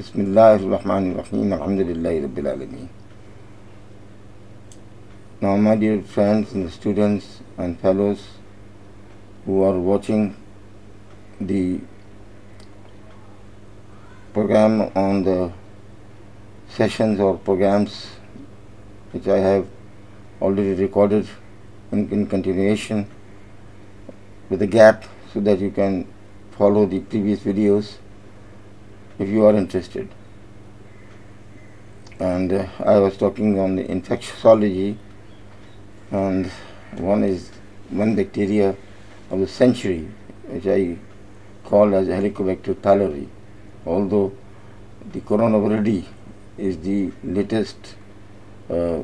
بسم الله الرحمن الرحيم الحمد لله رب العالمين Now my dear friends and students and fellows who are watching the program on the sessions or programs which I have already recorded in, in continuation with a gap so that you can follow the previous videos if you are interested. And uh, I was talking on the infectiology, and one is one bacteria of the century, which I call as Helicobacter pylori. Although the coronavirus is the latest uh,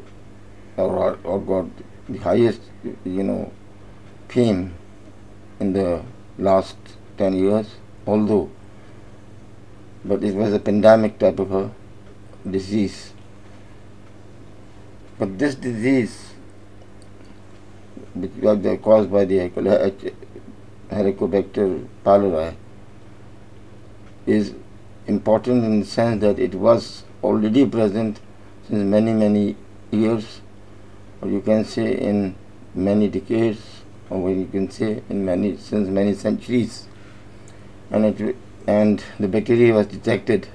or, or got the highest, you know, fame in the last 10 years, although but it was a pandemic type of a disease. But this disease, which was caused by the Helicobacter pylori, is important in the sense that it was already present since many many years, or you can say in many decades, or you can say in many since many centuries, and it and the bacteria was detected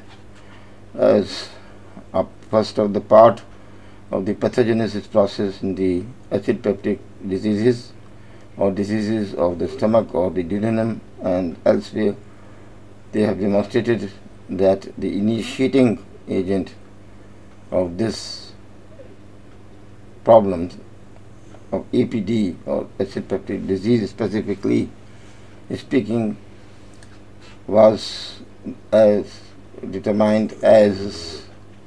as a first of the part of the pathogenesis process in the acid peptic diseases or diseases of the stomach or the duodenum and elsewhere they have demonstrated that the initiating agent of this problem of APD or acid peptic disease specifically is speaking was as determined as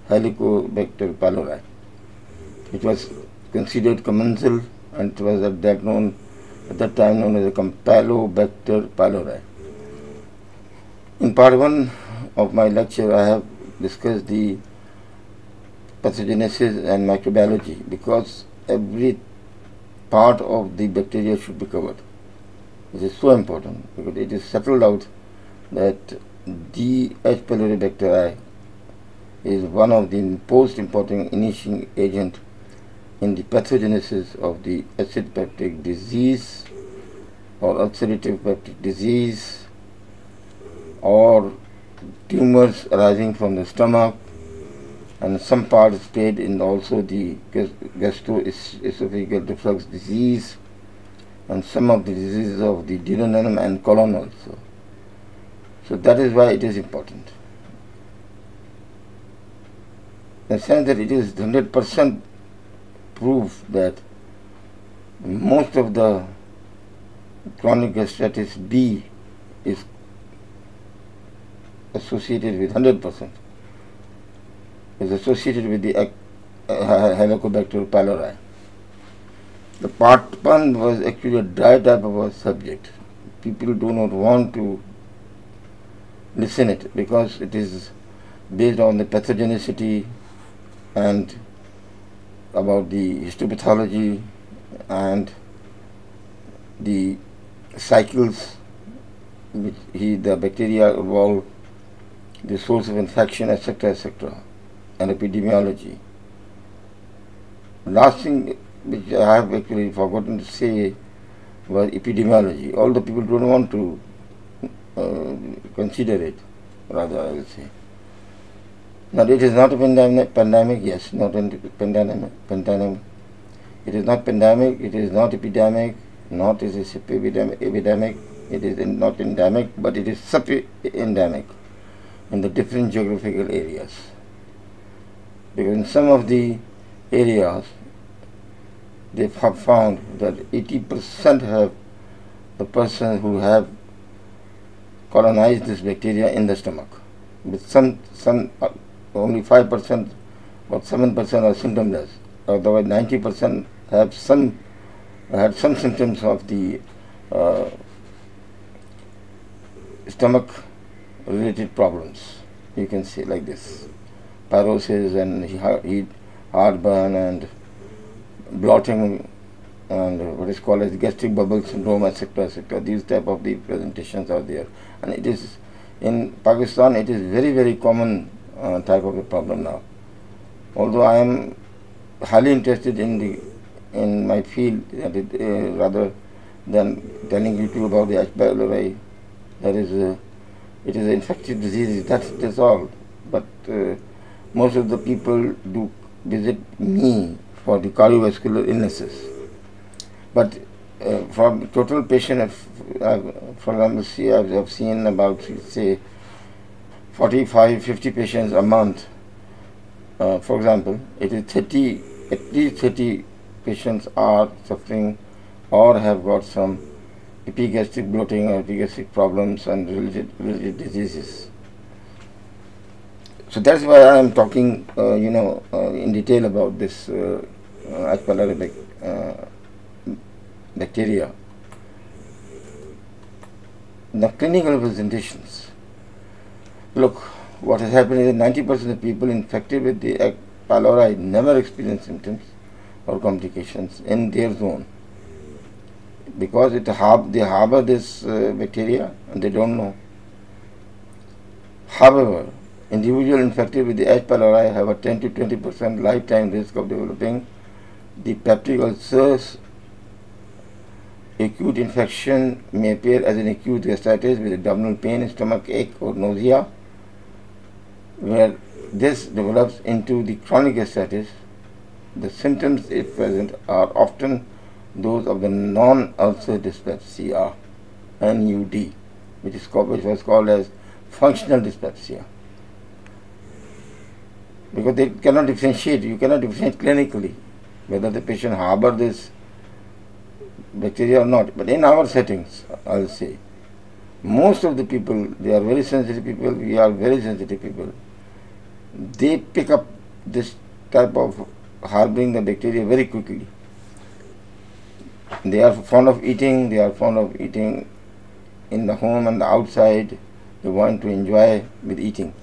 Helicobacter pylori. It was considered commensal and it was at that known at that time known as a Campylobacter pylori. In part one of my lecture, I have discussed the pathogenesis and microbiology because every part of the bacteria should be covered. This is so important because it is settled out that D. H. pylori is one of the most important initiating agent in the pathogenesis of the acid peptic disease or ulcerative peptic disease or tumors arising from the stomach and some participate in also the gastroesophageal reflux disease and some of the diseases of the duodenum and colon also. So that is why it is important. The sense that it is 100% proof that most of the chronic gastritis B is associated with 100%, is associated with the uh, Helicobacter pylori. The part 1 was actually a dry type of a subject. People do not want to listen it because it is based on the pathogenicity and about the histopathology and the cycles which he, the bacteria evolve, the source of infection, etc., etc., and epidemiology. Last thing which I have actually forgotten to say was epidemiology. All the people don't want to uh, consider it, rather I will say. Now it is not a pandemic, pandemic yes, not a pandemic, pandemic. It is not pandemic, it is not epidemic, not is it epidemic, epidemic, it is not endemic, but it is sub-endemic in the different geographical areas. Because in some of the areas, they have found that 80% have the persons who have colonized this bacteria in the stomach. With some, some uh, only 5% or 7% are symptomless. Otherwise, 90% have some had some symptoms of the uh, stomach related problems. You can see like this pyrosis and heat, heartburn and bloating and what is called as gastric bubble syndrome, etc., etc. These type of the presentations are there, and it is in Pakistan. It is very very common uh, type of a problem now. Although I am highly interested in the in my field, uh, rather than telling you two about the H. pylori, that is, a, it is an infectious disease. That's, that's all. But uh, most of the people do visit me for the cardiovascular illnesses. But uh, from total patient, uh, for example, I've, I've seen about say 45, 50 patients a month. Uh, for example, it is 30, at least 30 patients are suffering or have got some epigastric bloating or epigastric problems and related, related diseases. So that's why I am talking, uh, you know, uh, in detail about this uh, H. uh, bacteria. The clinical presentations. Look, what has happened is that 90% of people infected with the H. pylori never experience symptoms or complications in their zone because it har- they harbor this uh, bacteria and they don't know. However, individual infected with the H. pylori have a 10 to 20 percent lifetime risk of developing the peptic ulcers. Acute infection may appear as an acute gastritis with abdominal pain, stomach ache, or nausea, where this develops into the chronic gastritis. The symptoms, if present, are often those of the non-ulcer dyspepsia, NUD, which is called, which was called as functional dyspepsia because they cannot differentiate. You cannot differentiate clinically whether the patient harbor this bacteria or not. But in our settings, I'll say, most of the people, they are very sensitive people, we are very sensitive people, they pick up this type of harboring the bacteria very quickly. They are fond of eating, they are fond of eating in the home and the outside, they want to enjoy with eating.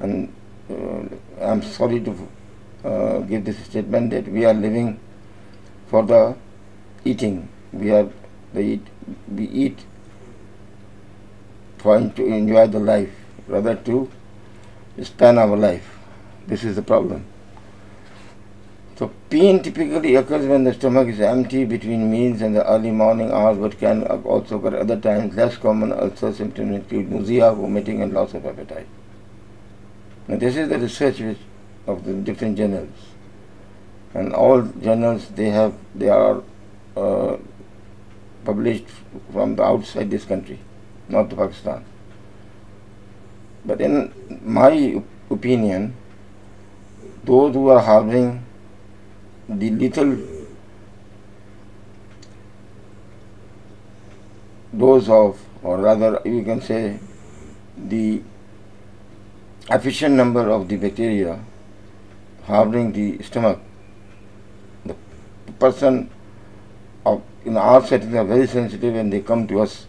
And uh, I'm sorry to uh, give this statement that we are living for the eating. We are the eat, we eat trying to enjoy the life rather to span our life. This is the problem. So pain typically occurs when the stomach is empty between meals and the early morning hours, but can also occur at other times. Less common ulcer symptoms include nausea, vomiting, and loss of appetite. Now this is the research which of the different journals, and all journals they have they are uh, published from the outside this country, not Pakistan. But in my opinion, those who are harboring the little dose of, or rather you can say, the efficient number of the bacteria harboring the stomach. The person of in our settings are very sensitive and they come to us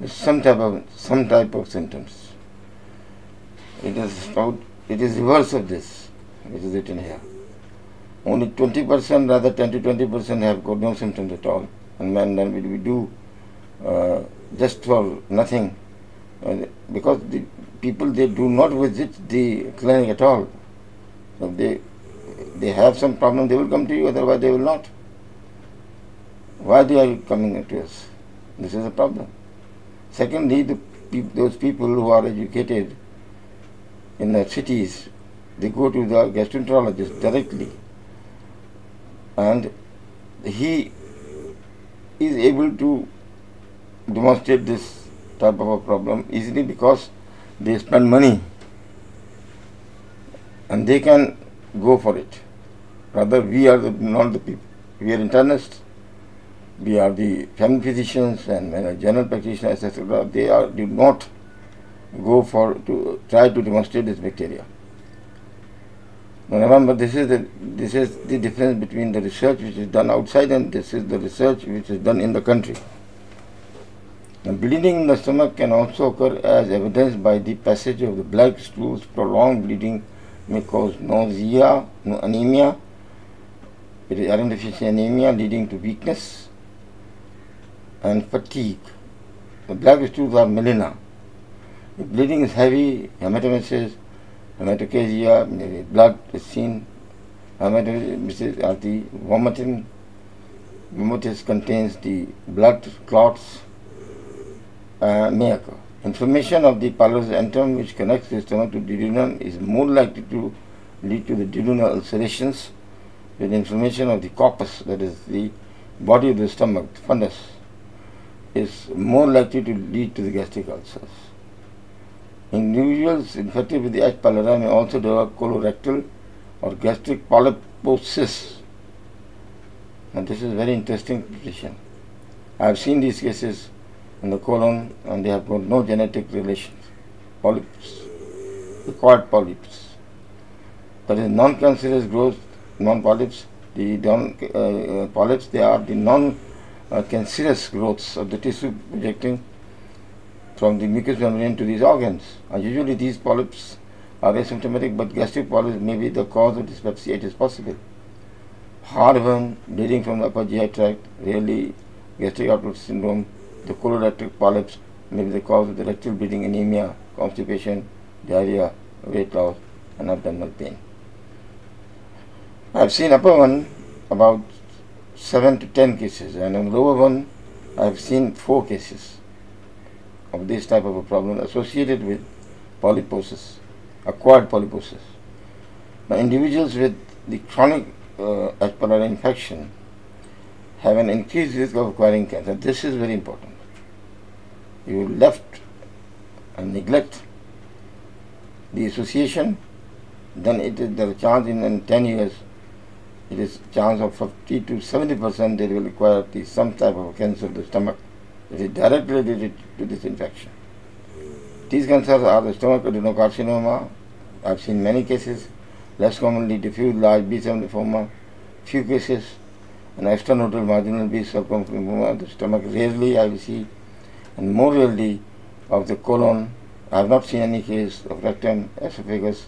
with some type of some type of symptoms. It is about it is reverse of this, which is written here. Only 20%, rather 10 to 20% have got no symptoms at all. And then, then we, we do uh, just for nothing. Because the people, they do not visit the clinic at all. If they, they have some problem, they will come to you, otherwise they will not. Why they are coming to us? This is a problem. Secondly, the, those people who are educated in the cities, they go to the gastroenterologist directly and he is able to demonstrate this type of a problem easily because they spend money and they can go for it. Rather, we are the, not the people. We are internists, we are the family physicians and general practitioners, etc. They are do not go for to try to demonstrate this bacteria. Now remember, this is the this is the difference between the research which is done outside and this is the research which is done in the country. Bleeding in the stomach can also occur as evidenced by the passage of the blood stools. Prolonged bleeding may cause nausea, anemia, it is anemia leading to weakness and fatigue. The black stools are melena. If bleeding is heavy, hematemesis, hematochezia, blood is seen, hematochezia are the vomiting, vomitus contains the blood clots, uh, may occur. Inflammation of the pylorus antrum which connects the stomach to the duodenum is more likely to lead to the duodenal ulcerations with inflammation of the corpus, that is the body of the stomach, fundus, is more likely to lead to the gastric ulcers. Individuals infected with the H. pylori may also develop colorectal or gastric polyposis. And this is very interesting position. I have seen these cases in the colon and they have got no genetic relations. Polyps, acquired polyps. That is non-cancerous growth, non-polyps. The non, uh, polyps, they are the Uh, non-cancerous growths of the tissue projecting from the mucous membrane to these organs. And usually these polyps are asymptomatic, but gastric polyps may be the cause of dyspepsia. It is possible. Heartburn, bleeding from the upper GI tract, rarely gastric outlet syndrome, the colorectal polyps may be the cause of the rectal bleeding, anemia, constipation, diarrhea, weight loss, and abdominal pain. I have seen upper one about 7 to 10 cases, and in lower one I have seen 4 cases of this type of a problem associated with polyposis, acquired polyposis. Now, individuals with the chronic uh, H. infection have an increased risk of acquiring cancer. This is very important. You left and neglect the association, then it is the chance in 10 years, it is chance of 50 to 70 percent they will acquire the, some type of cancer of the stomach that is directly related to this infection. These cancers are the stomach adenocarcinoma. I've seen many cases, less commonly diffuse large B-cell lymphoma, few cases, an extranodal marginal B-cell lymphoma of the stomach, rarely I will see, and more rarely of the colon. I have not seen any case of rectum, esophagus,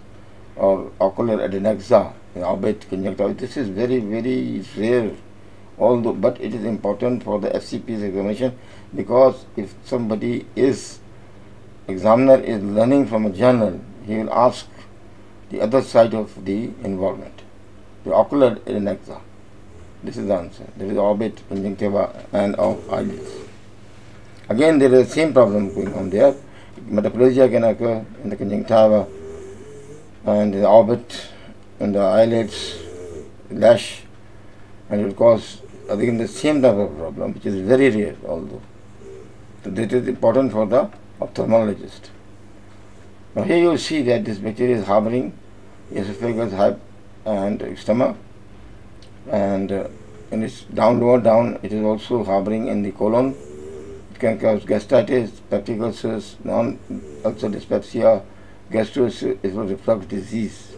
or ocular adnexa, orbit conjunctivitis. This is very, very rare although but it is important for the FCPS examination because if somebody is examiner is learning from a journal he will ask the other side of the involvement. The ocular adnexa this is the answer. There is orbit conjunctiva and of eyelids again there is the same problem going on there. Metaplasia can occur in the conjunctiva and the orbit and the eyelids lash and it will cause again the same type of problem, which is very rare although. So that is important for the ophthalmologist. Now here you see that this bacteria is harboring esophagus hype and stomach and uh, it's down lower down it is also harboring in the colon. It can cause gastritis, peptic ulcers, non-ulcer dyspepsia, gastroesophageal reflux disease.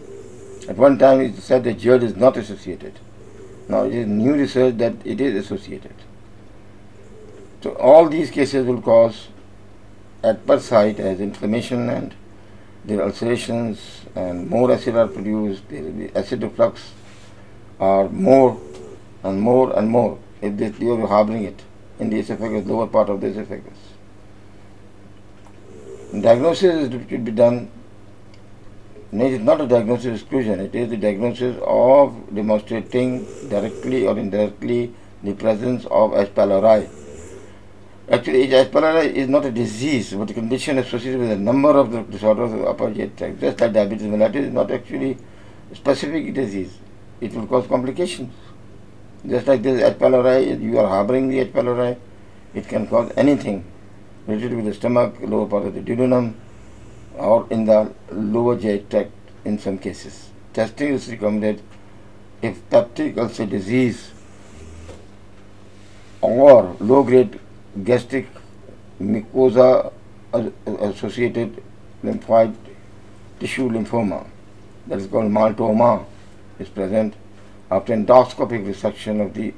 At one time it said that GERD is not associated. Now it is new research that it is associated. So all these cases will cause at per site as inflammation and there ulcerations and more acid are produced, there will be acid reflux or more and more and more if they, you are harboring it in the esophagus, lower part of the esophagus. Diagnosis should be done it is not a diagnosis exclusion, it is the diagnosis of demonstrating directly or indirectly the presence of H. pylori. Actually, H. pylori is not a disease, but a condition associated with a number of the disorders of the upper GI tract. Just like diabetes mellitus is not actually a specific disease. It will cause complications. Just like this H. pylori, you are harboring the H. pylori, it can cause anything related with the stomach, lower part of the duodenum, or in the lower GI tract in some cases. Testing is recommended if peptic ulcer disease or low-grade gastric mucosa associated lymphoid tissue lymphoma that is called maltoma is present after endoscopic resection of the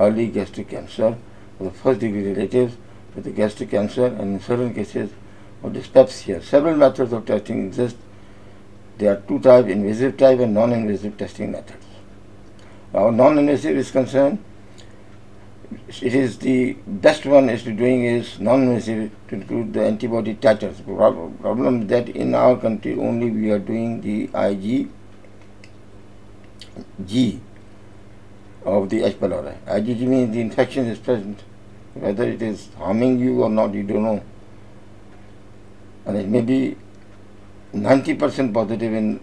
early gastric cancer the first degree relatives with the gastric cancer and in certain cases of dyspepsia. Several methods of testing exist. There are two types, invasive type and non-invasive testing methods. Our non-invasive is concerned, it is the best one is to doing is non-invasive to include the antibody titers. Problem that in our country only we are doing the IgG of the H. pylori. IgG means the infection is present. Whether it is harming you or not, you don't know. And it may be 90% positive in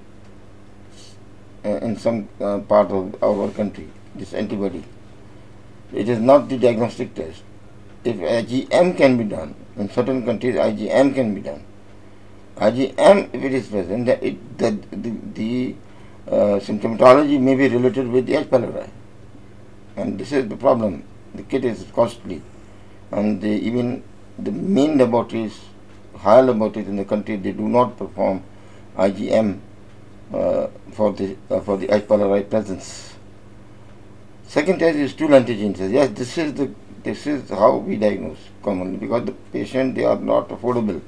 uh, in some uh, part of our country, this antibody. It is not the diagnostic test. If IgM can be done, in certain countries IgM can be done. IgM, if it is present, that it, the, the, the uh, symptomatology may be related with the H. pylori. And this is the problem. The kit is costly. And they, even the main laboratories, higher laboratories in the country, they do not perform IgM uh, for the uh, for the H. pylori presence. Second test is stool antigen test. Yes, this is the this is how we diagnose commonly because the patient they are not affordable.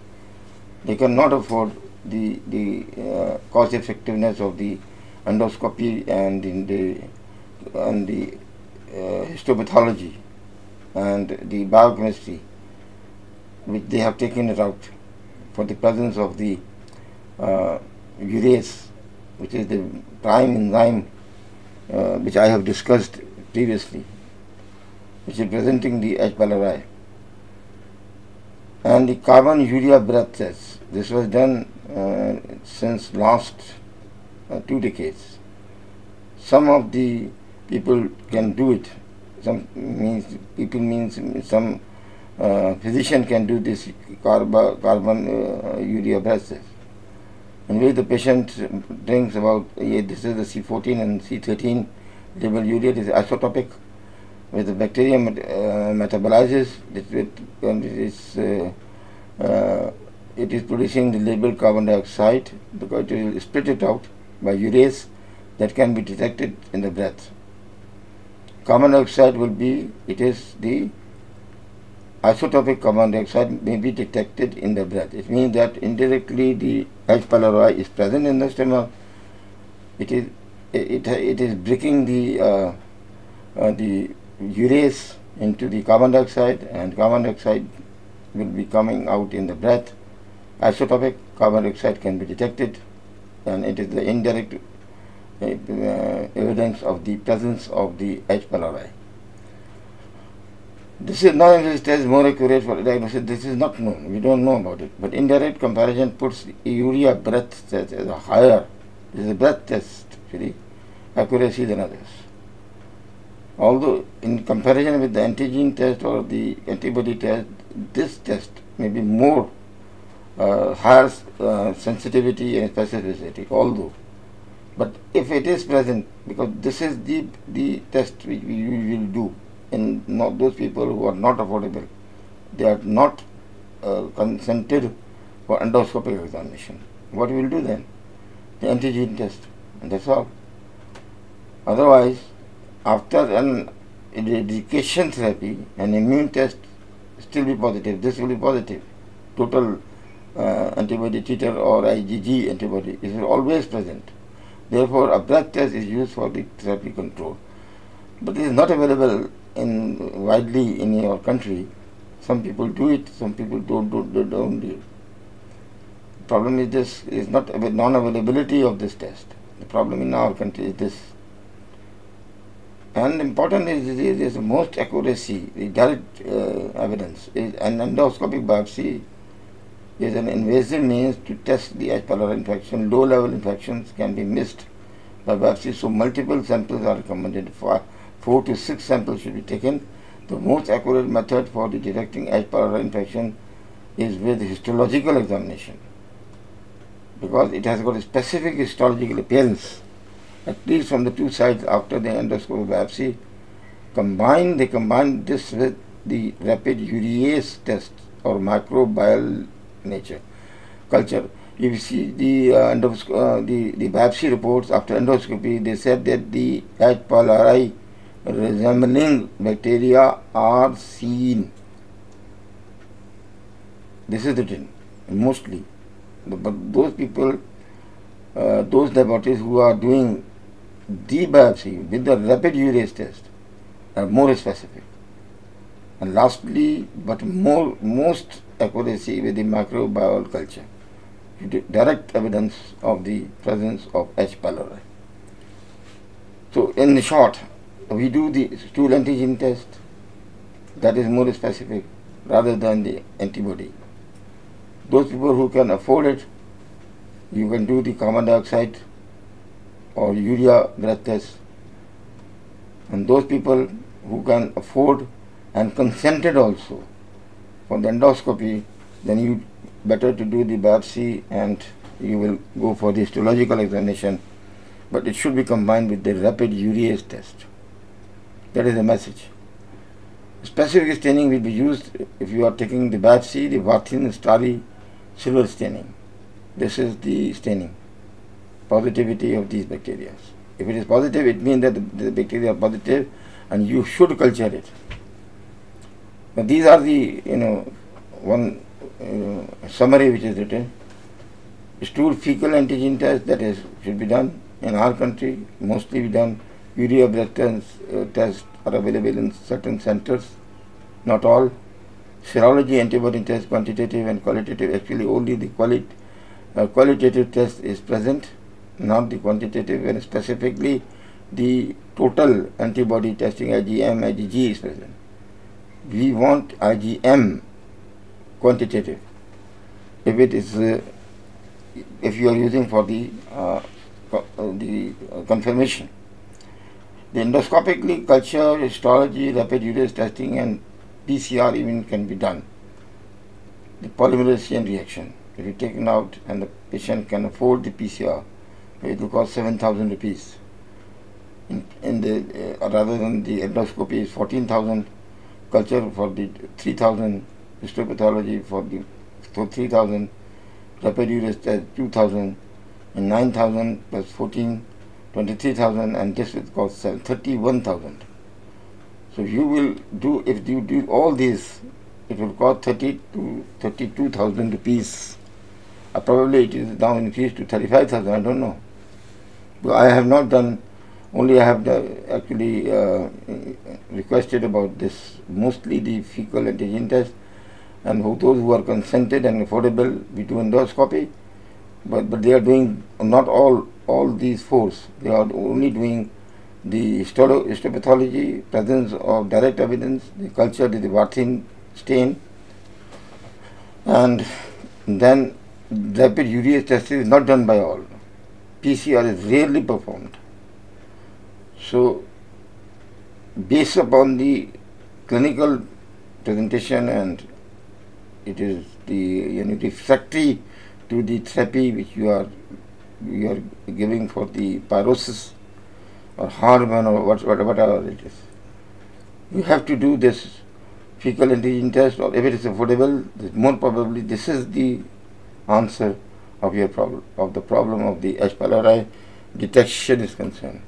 They cannot afford the the uh, cost effectiveness of the endoscopy and in the and the uh, histopathology and the biochemistry which they have taken it out for the presence of the uh, urease which is the prime enzyme uh, which I have discussed previously, which is presenting the H. pylori. And the carbon urea breath test. This was done uh, since last uh, two decades. Some of the people can do it. Some means people means some uh, physician can do this carb carbon uh, urea test in which the patient drinks about, yeah, this is the C14 and C13 labeled urea, is isotopic, with the bacteria met, uh, metabolizes, it, and it is, uh, uh, it is producing the labeled carbon dioxide because it will split it out by urease that can be detected in the breath. Carbon dioxide will be, it is the isotopic carbon dioxide may be detected in the breath. It means that indirectly the H. pylori is present in the stomach. It is it, it is breaking the uh, uh, the urease into the carbon dioxide and carbon dioxide will be coming out in the breath. Isotopic carbon dioxide can be detected and it is the indirect uh, evidence of the presence of the H. pylori. This is not test is more accurate for diagnosis. This is not known. We don't know about it. But indirect comparison puts urea breath test as a higher. This is a breath test, actually, accuracy than others. Although in comparison with the antigen test or the antibody test, this test may be more uh, higher uh, sensitivity and specificity. Although, but if it is present, because this is the the test which we will do in not those people who are not affordable. They are not uh, consented for endoscopic examination. What we will do then? The antigen test, and that's all. Otherwise, after an eradication therapy, an immune test still be positive. This will be positive. Total uh, antibody titer or IgG antibody is always present. Therefore, a blood test is used for the therapy control. But it is not available in widely in your country. Some people do it, some people don't do, do, don't do it. The problem is this is not non-availability of this test. The problem in our country is this. And important is, is, is most accuracy, the direct uh, evidence. Is an endoscopic biopsy is an invasive means to test the H. pylori infection. Low level infections can be missed by biopsy, so multiple samples are recommended for four to six samples should be taken. The most accurate method for detecting H. pylori infection is with histological examination because it has got a specific histological appearance at least from the two sides after the endoscopic biopsy. Combine, they combine this with the rapid urease test or microbial nature culture. If you see the, uh, uh, the, the biopsy reports after endoscopy, they said that the H. pylori resembling bacteria are seen. This is written mostly. But those people, uh, those laboratories who are doing the biopsy with the rapid urease test are more specific. And lastly, but more most accuracy with the microbial culture, direct evidence of the presence of H. pylori. So in short, we do the stool antigen test that is more specific rather than the antibody. Those people who can afford it, you can do the carbon dioxide or urea breath test. And those people who can afford and consented also for the endoscopy, then you better to do the biopsy and you will go for the histological examination. But it should be combined with the rapid urease test. That is the message. Specific staining will be used if you are taking the biopsy, the Warthin starry silver staining. This is the staining, positivity of these bacteria. If it is positive, it means that the, the bacteria are positive and you should culture it. But these are the, you know, one uh, summary which is written. Stool fecal antigen test that is should be done in our country, mostly be done. Urea blood test, uh, tests are available in certain centers, not all. Serology antibody test, quantitative and qualitative, actually only the quali uh, qualitative test is present, not the quantitative and specifically the total antibody testing IgM, IgG is present. We want IgM quantitative. If it is, uh, if you are using for the uh, uh the uh, confirmation. The endoscopically culture, histology, rapid urease testing and PCR even can be done. The polymerase chain reaction, if you taken out and the patient can afford the PCR, it will cost 7,000 rupees. In, in the, uh, rather than the endoscopy is 14,000, culture for the 3,000, histopathology for the for 3,000, rapid urease test 2,000, and 9,000 plus 14, 23,000 and this will cost 31,000. So you will do, if you do all this, it will cost 30 to 32,000 rupees. Uh, probably it is now increased to 35,000, I don't know. But I have not done, only I have actually uh, requested about this, mostly the fecal antigen test, and who, those who are consented and affordable, we do endoscopy, but, but they are doing not all, all these fours, they are only doing the histopathology, presence of direct evidence, the culture, the Warthin stain, and then rapid urease test is not done by all. PCR is rarely performed. So, based upon the clinical presentation and it is the you know, refractory to the therapy which you are you are giving for the pyrosis or hormone or whatever it is. You have to do this fecal antigen test or if it is affordable, more probably this is the answer of your problem, of the problem of the H. pylori detection is concerned.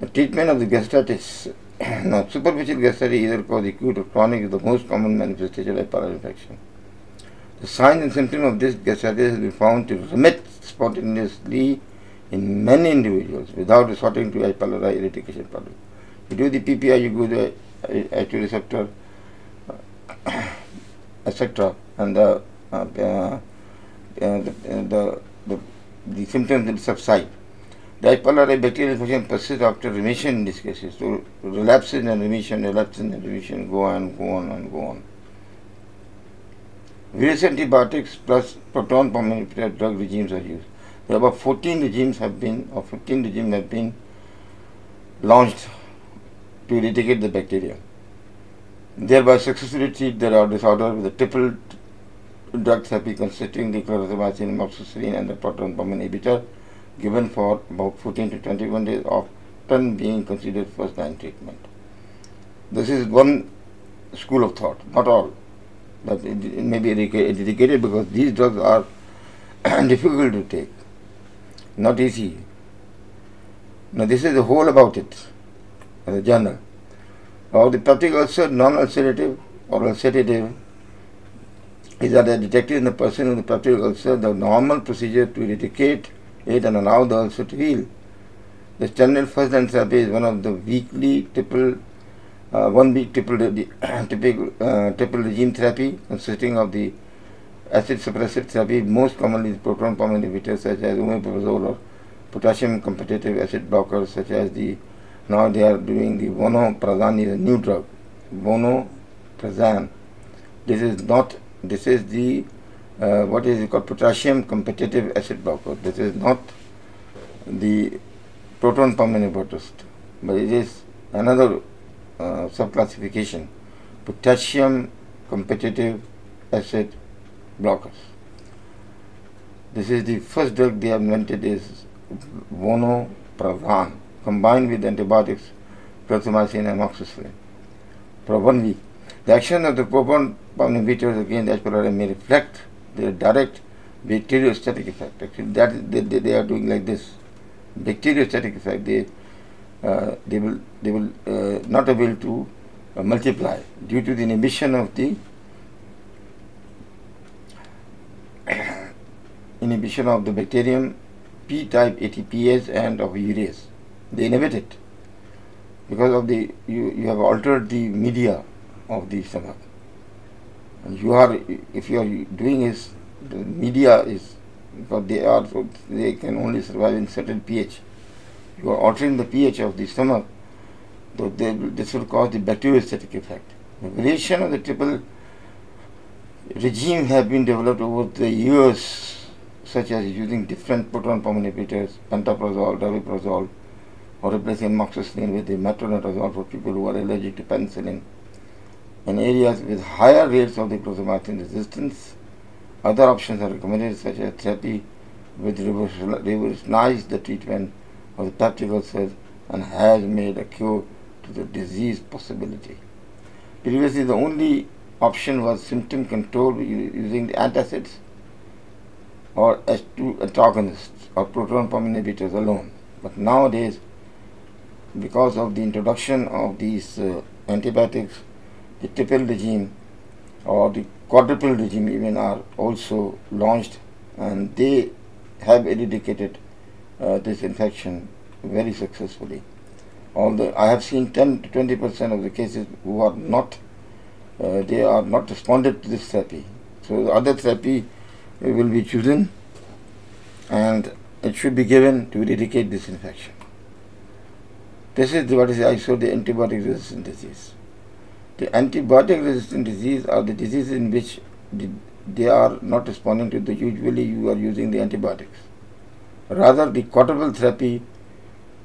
The treatment of the gastritis, now superficial gastritis either cause acute or chronic is the most common manifestation of pylori infection. The signs and symptoms of this gastritis have been found to remit spontaneously in many individuals without resorting to H. pylori problem. You do the PPI, you go to H2 receptor, etc. and the, uh, uh, uh, the, the, the, the, symptoms will subside. The H. pylori bacterial infection persists after remission in these cases. So relapses and remission, relapses and remission, go on, go on and go on. Various antibiotics plus proton pump inhibitor drug regimes are used about 14 regimes have been, or 15 regimes have been launched to eradicate the bacteria. Thereby successfully treat their disorder with a triple drug therapy consisting the clarithromycin, amoxicillin and the proton pump inhibitor given for about 14 to 21 days often being considered first line treatment. This is one school of thought, not all. But it, may be eradicated because these drugs are difficult to take not easy. Now this is the whole about it, the journal. Or the peptic ulcer, non-ulcerative or ulcerative, is that detected in the person with the peptic ulcer, the normal procedure to eradicate it and allow the ulcer to heal. The standard first line therapy is one of the weekly triple uh, one week triple, typical, uh, triple regime therapy consisting of the acid suppressive therapy, most commonly the proton pump inhibitors such as omeprazole or potassium competitive acid blockers such as the now they are doing the vonoprazan is a new drug. Vonoprazan. This is not this is the uh, what is it called? Potassium competitive acid blocker. This is not the proton pump inhibitors. But it is another uh, subclassification potassium competitive acid blockers this is the first drug they have invented is vonoprazan combined with antibiotics clarithromycin and amoxicillin for the action of the proton pump inhibitors against H. pylori may reflect their direct bacteriostatic effect. Actually, that they, they, are doing like this. Bacteriostatic effect. They they will they will uh, not able to uh, multiply due to the inhibition of the inhibition of the bacterium P-type ATPase and of urease. They inhibit it because of the you, you have altered the media of the stomach. And you are if you are doing is the media is because they are so they can only survive in certain pH. You are altering the pH of the stomach, so they, this will cause the bacteriostatic effect. The variation of the triple regime have been developed over the years, such as using different proton pump inhibitors, pantoprazole, rabeprazole, or replacing amoxicillin with the metronidazole for people who are allergic to penicillin. In areas with higher rates of the clarithromycin resistance, other options are recommended such as therapy with which revolutionize the treatment of the ulcers and has made a cure to the disease possibility. Previously, the only option was symptom control using the antacids or H2 antagonists or proton pump inhibitors alone. But nowadays, because of the introduction of these uh, antibiotics, the triple regime or the quadruple regime even are also launched and they have eradicated uh, this infection very successfully. Although I have seen 10 to 20 percent of the cases who are not, uh, they are not responded to this therapy. So the other therapy will be chosen and it should be given to eradicate this infection. This is what is also the antibiotic resistant disease. The antibiotic resistant disease are the diseases in which the, they are not responding to the usually you are using the antibiotics. Rather the quadruple therapy,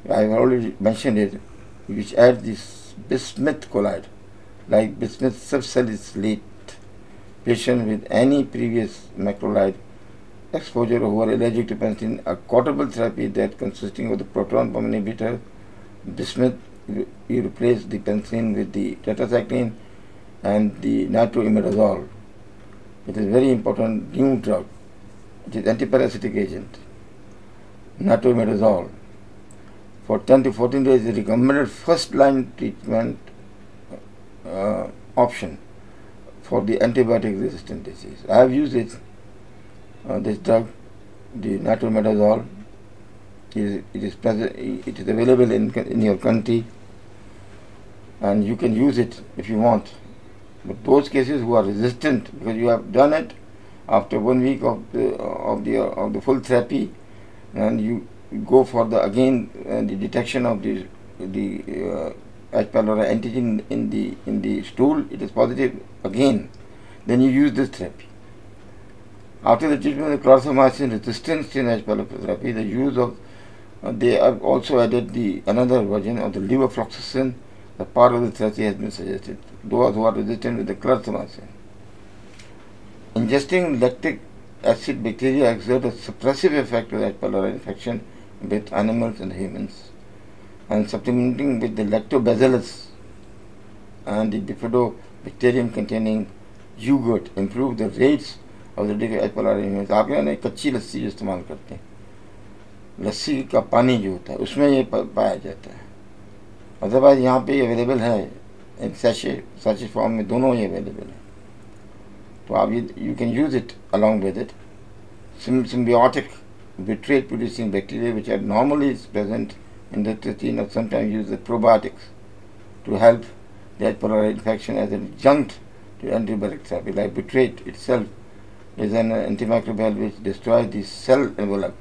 I have already mentioned it, which adds this bismuth colloid, like bismuth subsalicylate patient with any previous macrolide exposure who are allergic to penicillin, a quadruple therapy that consisting of the proton pump inhibitor bismuth, you replace the penicillin with the tetracycline and the nitroimidazole. It is very important new drug. It is antiparasitic agent. Nitroimidazole. For 10 to 14 days, the recommended first line treatment uh, option for the antibiotic resistant disease. I have used it, uh, this drug, the nitroimidazole it is present it is available in, in your country and you can use it if you want but those cases who are resistant because you have done it after one week of the of the of the full therapy and you go for the again uh, the detection of the the uh, H. pylori antigen in the in the stool it is positive again then you use this therapy after the treatment of clarithromycin resistance in H. pylori therapy the use of uh, they have also added the another version of the levofloxacin. The part of the therapy has been suggested. Those who are resistant with the clarithromycin. Ingesting lactic acid bacteria exert a suppressive effect of that cholera infection with animals and humans and supplementing with the lactobacillus and the bifidobacterium containing yogurt improve the rates of the cholera humans آپ یہاں نے کچی لسی استعمال کرتے ہیں لسی کا پانی جو ہوتا ہے اس میں یہ پایا جاتا ہے ادروائز یہاں پہ اویلیبل ہے سیشے سیشے فارم میں دونوں ہی اویلیبل ہیں well, you, you can use it along with it. symbiotic butyrate producing bacteria which are normally is present in the intestine or sometimes use the probiotics to help that pulmonary infection as an adjunct to antibiotic therapy. Like butyrate itself is an antimicrobial which destroys the cell envelope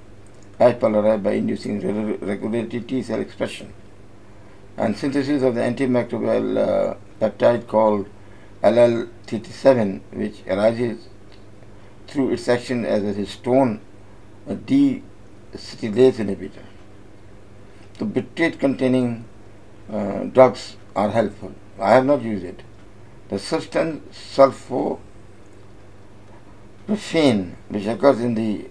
H. pylori by inducing regulatory T cell expression. And synthesis of the antimicrobial uh, peptide called LLT7, which arises through its action as a histone deacetylase inhibitor. The butyrate containing uh, drugs are helpful. I have not used it. The substance sulforaphane, which occurs in the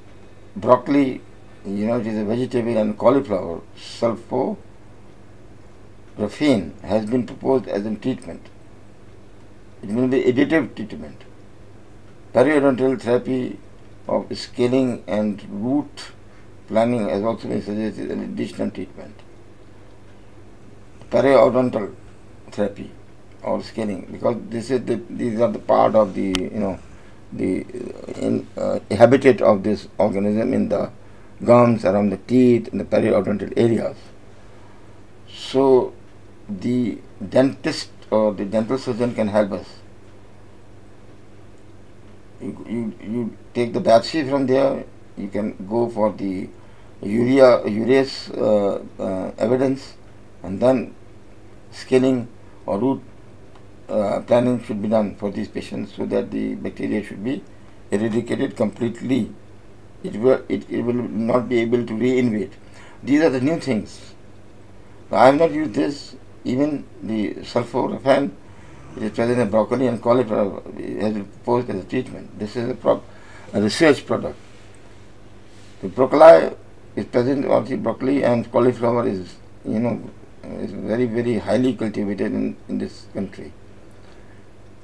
broccoli, you know, it is a vegetable and cauliflower, sulforaphane has been proposed as a treatment. It means the additive treatment. Periodontal therapy of scaling and root planning has also been suggested as an additional treatment. Periodontal therapy or scaling because this is the these are the part of the you know the in, uh, habitat of this organism in the gums around the teeth in the periodontal areas so the dentist or the dental surgeon can help us you, you, you take the biopsy from there you can go for the urea urease uh, uh, evidence and then scaling or root uh, planning should be done for these patients so that the bacteria should be eradicated completely. It will, it, it will not be able to reinvade. These are the new things. I have not used this, even the sulforaphane is present in broccoli and cauliflower has been proposed as a treatment. This is a, a research product. The broccoli is present on the broccoli and cauliflower is, you know, is very, very highly cultivated in, in this country.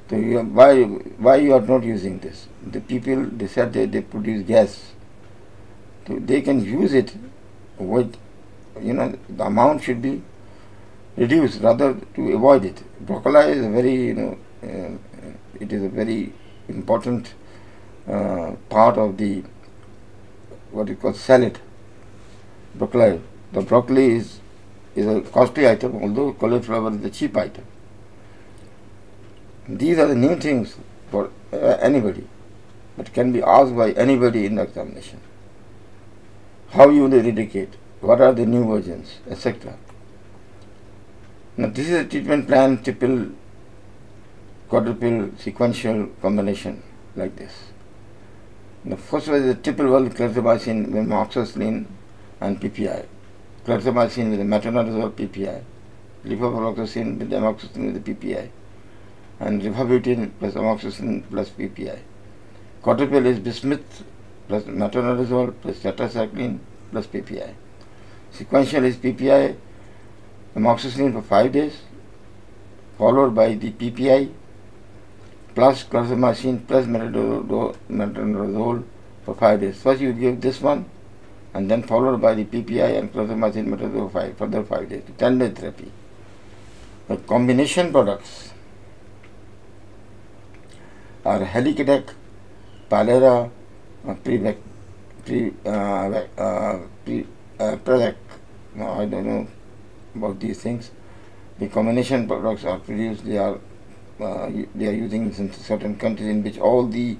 So you, are, why why you are not using this? The people they said they, they produce gas. So they can use it with you know the amount should be reduced rather to avoid it. Broccoli is a very you know uh, it is a very important uh, part of the what you call salad. Broccoli. The broccoli is is a costly item, although cauliflower is a cheap item. These are the new things for uh, anybody, but can be asked by anybody in the examination. How you will eradicate, what are the new versions, etc. Now this is a treatment plan, triple, quadruple, sequential combination like this. The first one is the triple wall clarithromycin with amoxicillin and PPI. Clarithromycin with the metronidazole PPI. Levofloxacin with amoxicillin with the PPI and rifabutin plus amoxicillin plus PPI. Quadruple is bismuth plus metronidazole plus tetracycline plus PPI. Sequential is PPI, amoxicillin for 5 days, followed by the PPI plus clarithromycin plus metronidazole for 5 days. First you give this one and then followed by the PPI and clarithromycin metronidazole for further 5 days, 10 day therapy. The combination products are Helikidex, Pylera, uh, Pre, uh, uh, Pre, uh. No, I don't know about these things. The combination products are produced. They are uh, they are using in certain countries in which all the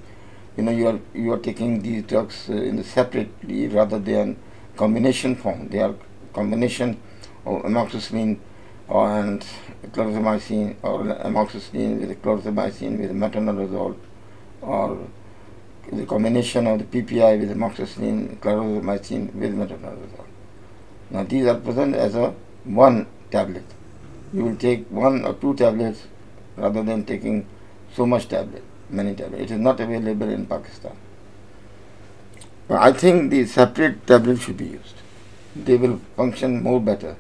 you know you are you are taking these drugs uh, in the separately rather than combination form. They are combination of amoxicillin and clarithromycin or amoxicillin with clarithromycin with metronidazole or the combination of the PPI with amoxicillin, clarithromycin with metronidazole. Now these are present as a one tablet. You will take one or two tablets rather than taking so much tablet, many tablets. It is not available in Pakistan. But I think the separate tablets should be used. They will function more better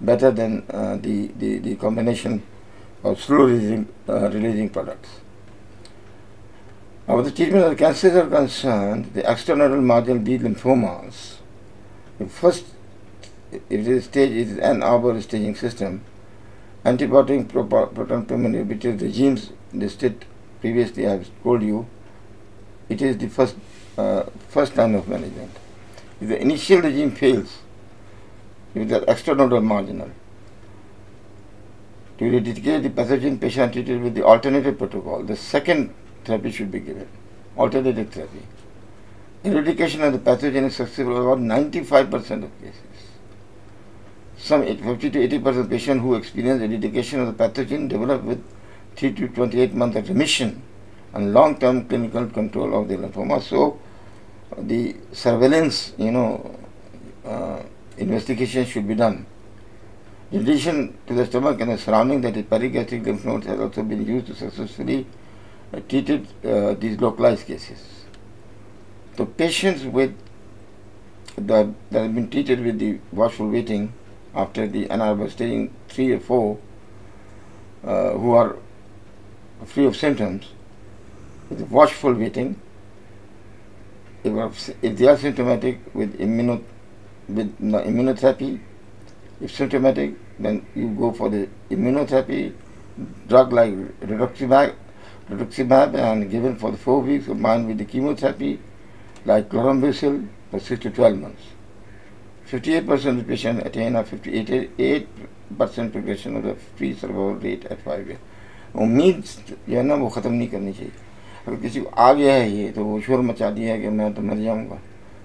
better than uh, the, the, the combination of slow releasing, uh, releasing products. Now, the treatment of cancers are concerned, the extranodal marginal B lymphomas, the first it is stage it is Ann Arbor staging system. Antibiotic proton payment inhibitor regimes listed previously I have told you, it is the first uh, first line of management. If the initial regime fails, with the extranodal marginal. to eradicate the pathogen patient treated with the alternative protocol, the second therapy should be given, alternative therapy. Eradication of the pathogen is successful about 95% of cases. Some 50 to 80% of patients who experience eradication of the pathogen develop with 3 to 28 months of remission and long-term clinical control of the lymphoma. So, the surveillance, you know, uh, investigation should be done. In addition to the stomach and the surrounding, that the perigastric lymph nodes has also been used to successfully uh, treated uh, these localized cases. So patients with the, that have been treated with the watchful waiting after the Ann Arbor staging 3 or 4 uh, who are free of symptoms with watchful waiting if, if they are symptomatic with immuno with immunotherapy if symptomatic, then you go for the immunotherapy drug like rituximab, rituximab and given for the four weeks combined with the chemotherapy like chlorambucil for 6 to 12 months. 58 percent of the patients attain a 58 percent preparation اور free survival rate at five year امید جو ہے نا وہ ختم نہیں کرنی چاہیے اگر کسی کو آ گیا ہے یہ تو وہ شور مچا دیا ہے کہ میں تو مر جاؤں گا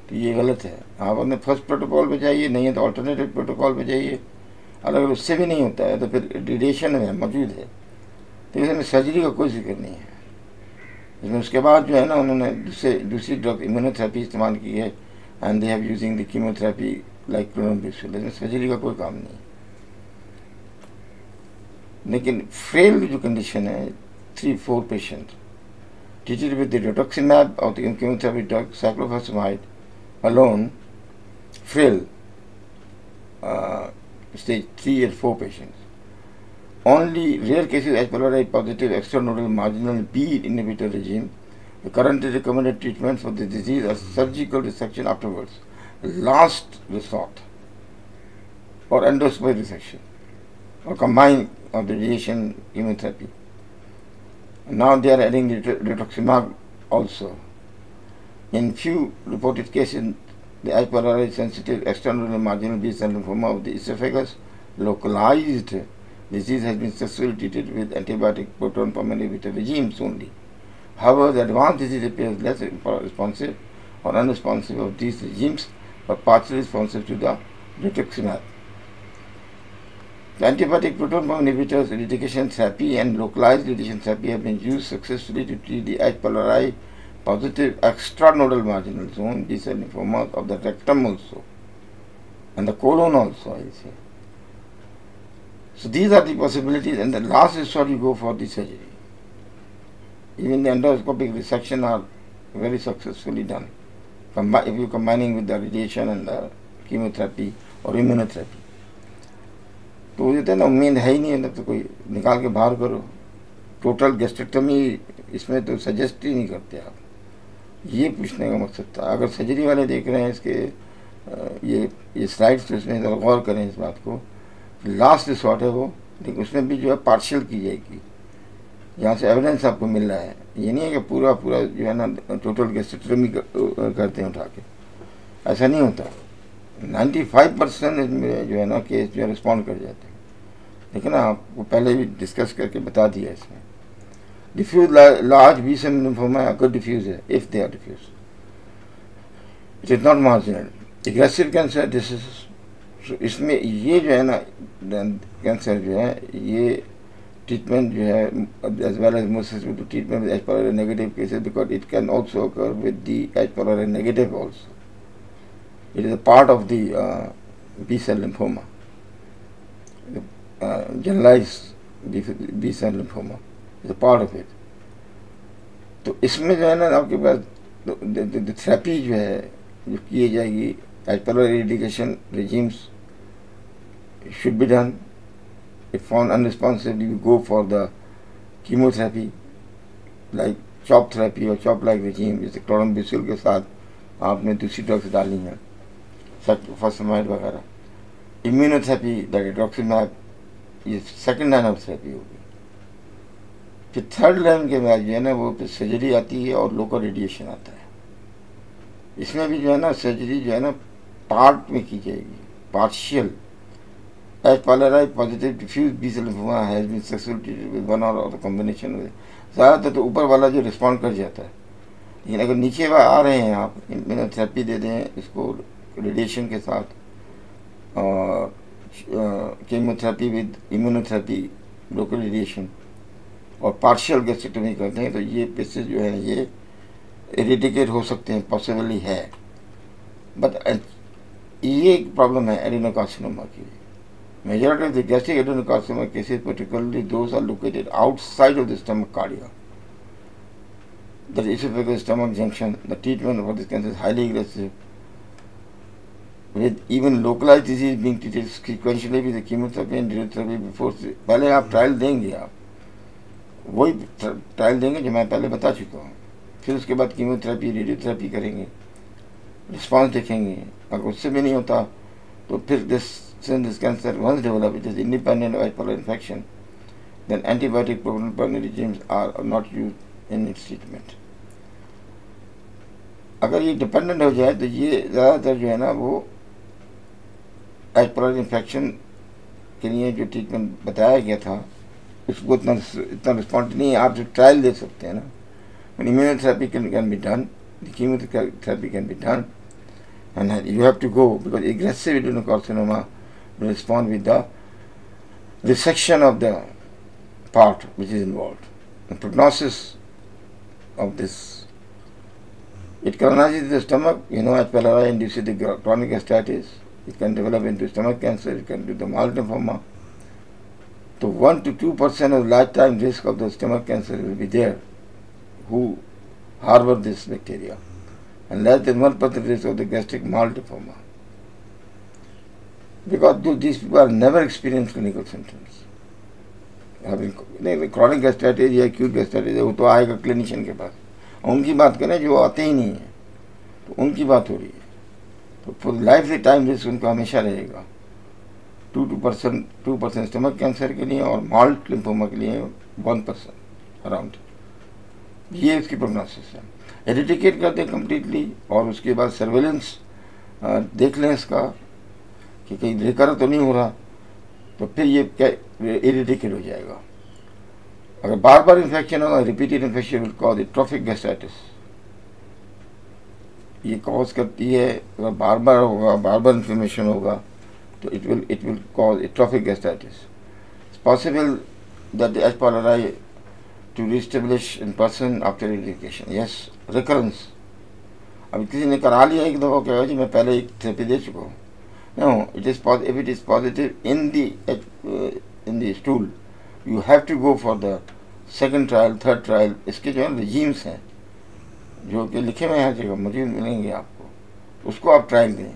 تو یہ غلط ہے آپ اپنے فرسٹ پروٹوکال پہ جائیے نہیں ہے تو آلٹرنیٹیو پروٹوکال پہ جائیے اور اگر اس سے بھی نہیں ہوتا ہے تو پھر ڈیڈیشن ہے موجود ہے تو اس میں سرجری کا کوئی ذکر نہیں ہے اس میں اس کے بعد جو ہے نا انہوں نے دوسرے دوسری ڈرگ امیونوتھراپی استعمال کی ہے and they have using the chemotherapy like کلومبس لیکن سرجری کا کوئی کام نہیں لیکن فیل جو کنڈیشن ہے تھری فور پیشنٹ ٹیچر ود دی ڈوٹاکسیمیب اور the انکیومتھیپی drug cyclophosphamide alone fail stage three eight four patient only rare cases as per positive extra nodal marginal B inhibitor regime the currently recommended treatment the the اور surgical resection after afterwards. Last resort, or endoscopic resection, or combined of radiation chemotherapy. Now they are adding rituximab also. In few reported cases, the H. pylori sensitive external marginal B cell lymphoma of the esophagus localized disease has been successfully treated with antibiotic proton pump inhibitor regimes only. However, the advanced disease appears less responsive or unresponsive of these regimes, but partially responsive to the rituximab. The antibiotic proton pump inhibitors, eradication therapy, and localized radiation therapy have been used successfully to treat the H. pylori positive extranodal marginal zone, B-cell lymphoma of the rectum also, and the colon also, I say. So these are the possibilities, and the last resort you go for the surgery. Even the endoscopic resection are very successfully done. if you combining with the radiation and the chemotherapy اور immunotherapy. تو وہ جو ہے نا امید ہے ہی نہیں ہے تو کوئی نکال کے باہر کرو۔ ٹوٹل گیسٹریکٹمی اس میں تو سجیسٹ ہی نہیں کرتے آپ۔ یہ پوچھنے کا مقصد تھا۔ اگر سرجری والے دیکھ رہے ہیں اس کے یہ یہ سلائڈس اس میں غور کریں اس بات کو۔ لاسٹ ریسورٹ ہے وہ۔ لیکن اس میں بھی جو ہے پارشل کی جائے گی۔ یہاں سے ایویڈنس آپ کو مل رہا ہے۔ یہ نہیں ہے کہ پورا پورا جو ہے نا ٹوٹل کے سٹرم ہی کرتے ہیں اٹھا کے۔ ایسا نہیں ہوتا۔ نائنٹی فائیو پرسینٹ میرے جو ہے نا کیس جو ہے رسپونڈ کر جاتے ہیں۔ لیکن آپ کو پہلے بھی ڈسکس کر کے بتا دیا اس میں۔ ڈیفیوز لارج بیس سے فرمایا اگر ڈیفیوز ہے if they are diffuse it is not marginal aggressive cancer disease اس میں یہ جو ہے نا کینسر جو ہے، یہ treatment you have as well as most sensible to treatment with H. pylori negative cases because it can also occur with the H. pylori negative also. It is a part of the uh, B cell lymphoma, uh, generalized B cell lymphoma, it is a part of it. تو اس میں جو ہے نا آپ کے پاس therapy جو ہے جو کیے جائے گی H pylori eradication regimes should be done if found unresponsive, you go for the chemotherapy, like CHOP therapy اور چاپ لائک رکیم جیسے کلورم بیسول کے ساتھ آپ نے دوسری ڈرگس ڈالی ہیں سچ فسمائڈ وغیرہ امیونو تھراپی ڈاکٹر یہ سیکنڈ لائن آف تھراپی ہوگی پھر تھرڈ لائن کے بعد جو ہے نا وہ پھر سرجری آتی ہے اور لوکل ریڈیشن آتا ہے اس میں بھی جو ہے نا سرجری جو ہے نا پارٹ میں کی جائے گی پارشیل has polarized positive diffuse B cell lymphoma has been successfully treated with one or other combination with زیادہ تر تو اوپر والا جو رسپانڈ کر جاتا ہے لیکن اگر نیچے وہ آ رہے ہیں آپ تھراپی دے دیں اس کو ریڈیشن کے ساتھ اور chemo therapy with immuno therapy local radiation اور پارشل گیسٹمی کرتے ہیں تو یہ پیسز جو ہیں یہ ایریڈیکیٹ ہو سکتے ہیں پاسبلی ہے بٹ یہ ایک پرابلم ہے ایرینو کارسینوما کی Majority of the gastric adenocarcinoma cases, particularly those are located outside of the stomach cardia. That is esophageal stomach junction, the treatment for this cancer is highly aggressive. With even localized disease being treated sequentially with the chemotherapy and radiotherapy before the آپ trial دیں گے آپ وہی trial دیں گے جو میں پہلے بتا چکا ہوں پھر اس کے بعد کیموتھراپی ریڈیو تھراپی کریں گے رسپانس دیکھیں گے اگر اس سے بھی نہیں ہوتا تو پھر دس Since this cancer once developed, it is independent of viral infection, then antibiotic proton regimes are not used ان ٹریٹمنٹ اگر یہ ڈپینڈنٹ ہو جائے تو یہ زیادہ تر جو ہے نا وہ ایز پر انفیکشن کے لیے جو ٹریٹمنٹ بتایا گیا تھا اس کو اتنا اتنا رسپونڈ نہیں ہے آپ جو ٹرائل دے سکتے ہیں نا۔ Immunotherapy can be done chemotherapy can be done and you have to go because carcinoma respond with the resection of the part which is involved. The prognosis of this. It colonizes the stomach, you know, H. pylori induces the chronic gastritis. It can develop into stomach cancer, it can do the MALT lymphoma. So 1 to 2 percent of lifetime risk of the stomach cancer will be there who harbor this bacteria and less than 1 percent risk of the gastric lymphoma because these people are never experienced clinical symptoms. نہیں کرانک یا cute گیسٹرائٹیز ہے وہ تو آئے گا clinician کے پاس ان کی بات کریں جو آتے ہی نہیں ہیں تو ان کی بات ہو رہی ہے تو فور لائف سے ٹائم رسک ان کا ہمیشہ رہے گا two two percent two percent stomach cancer کے لیے اور مالٹ لمفوما کے لیے ون پرسینٹ اراؤنڈ یہ اس کی پروگنوسس ہے ایڈیٹیکیٹ کر دیں کمپلیٹلی اور اس کے بعد سرویلنس دیکھ لیں اس کا کہ کہیں ریکر تو نہیں ہو رہا، تو پھر یہ کیا ہو جائے گا؟ اگر بار بار انفیکشن ہوگا repeated infection will cause atrophic gastritis یہ کاز کرتی ہے، اگر بار بار ہوگا، بار بار انفارمیشن ہوگا، تو it will it will cause atrophic gastritis possible that as per to reestablish in person after eradication yes recurrence اب کسی نے کرا لیا ایک دفعہ کیا ہوا جی میں پہلے ایک تھراپی دے چکا ہوں۔ No, it is if it is positive in the uh, in the stool, you have to go for the second trial, third trial. इसके जो है regimes हैं जो कि लिखे हुए हैं जगह मौजूद मिलेंगे आपको उसको आप ट्रायल दें